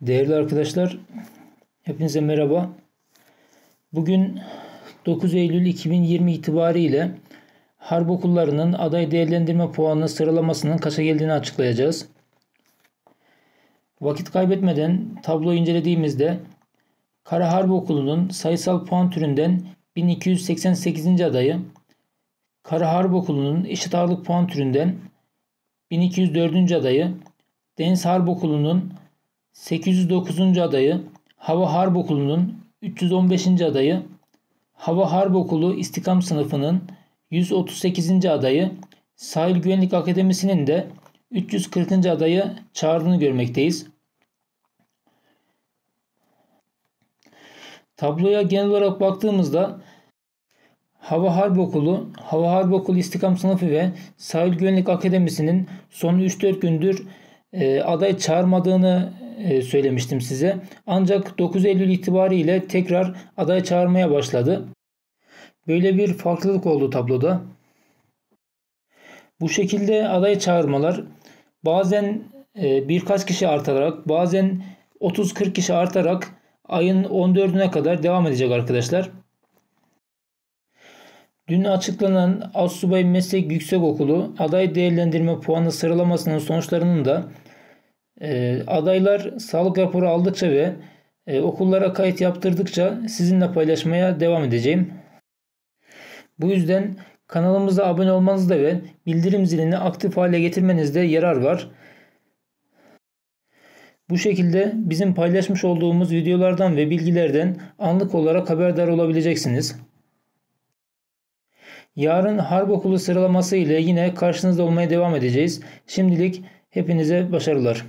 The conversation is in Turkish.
Değerli arkadaşlar, hepinize merhaba. Bugün 9 Eylül 2020 itibariyle harp okullarının aday değerlendirme puanı sıralamasının kaça geldiğini açıklayacağız. Vakit kaybetmeden tabloyu incelediğimizde Kara Harp Okulu'nun sayısal puan türünden 1288. adayı, Kara Harp Okulu'nun eşit ağırlık puan türünden 1204. adayı, Deniz Harp Okulu'nun 809. adayı, Hava Harp Okulu'nun 315. adayı, Hava Harp Okulu İstikam sınıfının 138. adayı, Sahil Güvenlik Akademisi'nin de 340. adayı çağırdığını görmekteyiz. Tabloya genel olarak baktığımızda Hava Harp Okulu, Hava Harp Okulu İstikam Sınıfı ve Sahil Güvenlik Akademisi'nin son 3-4 gündür e, aday çağırmadığını söylemiştim size. Ancak 9 Eylül itibariyle tekrar aday çağırmaya başladı. Böyle bir farklılık oldu tabloda. Bu şekilde aday çağırmalar bazen e, birkaç kişi artarak bazen 30-40 kişi artarak ayın 14'üne kadar devam edecek arkadaşlar. Dün açıklanan Assubay Meslek Yüksekokulu aday değerlendirme puanı sıralamasının sonuçlarının da e, adaylar sağlık raporu aldıkça ve e, okullara kayıt yaptırdıkça sizinle paylaşmaya devam edeceğim. Bu yüzden kanalımıza abone olmanızda ve bildirim zilini aktif hale getirmenizde yarar var. Bu şekilde bizim paylaşmış olduğumuz videolardan ve bilgilerden anlık olarak haberdar olabileceksiniz. Yarın Harp Okulu sıralaması ile yine karşınızda olmaya devam edeceğiz. Şimdilik hepinize başarılar.